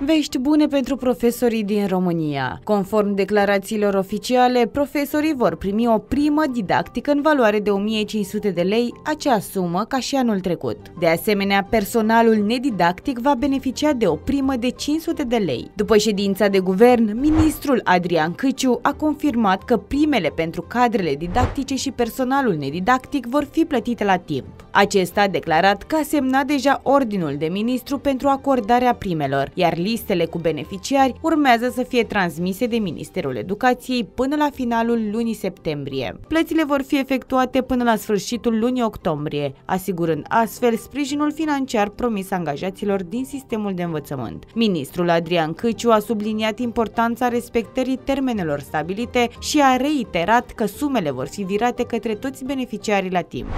Vești bune pentru profesorii din România. Conform declarațiilor oficiale, profesorii vor primi o primă didactică în valoare de 1500 de lei, acea sumă ca și anul trecut. De asemenea, personalul nedidactic va beneficia de o primă de 500 de lei. După ședința de guvern, ministrul Adrian Câciu a confirmat că primele pentru cadrele didactice și personalul nedidactic vor fi plătite la timp. Acesta a declarat că a semnat deja ordinul de ministru pentru acordarea primelor, iar listele cu beneficiari urmează să fie transmise de Ministerul Educației până la finalul lunii septembrie. Plățile vor fi efectuate până la sfârșitul lunii octombrie, asigurând astfel sprijinul financiar promis angajaților din sistemul de învățământ. Ministrul Adrian Câciu a subliniat importanța respectării termenelor stabilite și a reiterat că sumele vor fi virate către toți beneficiarii la timp.